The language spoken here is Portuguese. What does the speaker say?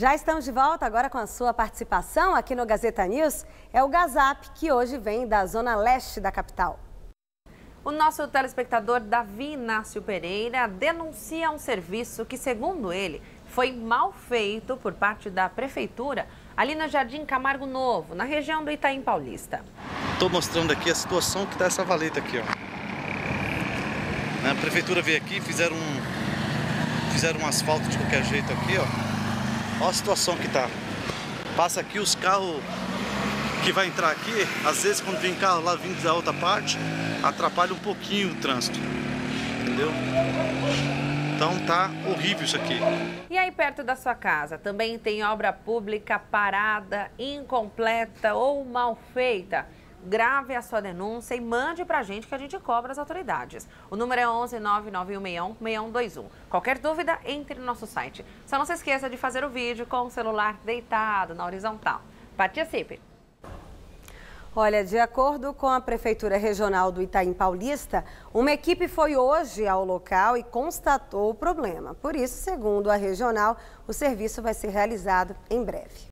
Já estamos de volta agora com a sua participação aqui no Gazeta News. É o Gazap, que hoje vem da zona leste da capital. O nosso telespectador Davi Inácio Pereira denuncia um serviço que, segundo ele, foi mal feito por parte da prefeitura ali na Jardim Camargo Novo, na região do Itaim Paulista. Estou mostrando aqui a situação que está essa valeta aqui, ó. A prefeitura veio aqui, fizeram um, fizeram um asfalto de qualquer jeito aqui, ó. Olha a situação que tá. Passa aqui os carros que vai entrar aqui, às vezes quando vem carro lá vindo da outra parte, atrapalha um pouquinho o trânsito. Entendeu? Então tá horrível isso aqui. E aí perto da sua casa também tem obra pública parada, incompleta ou mal feita? Grave a sua denúncia e mande para a gente que a gente cobra as autoridades. O número é 11 99161 6121. Qualquer dúvida, entre no nosso site. Só não se esqueça de fazer o vídeo com o celular deitado na horizontal. Participe! Olha, de acordo com a Prefeitura Regional do Itaim Paulista, uma equipe foi hoje ao local e constatou o problema. Por isso, segundo a regional, o serviço vai ser realizado em breve.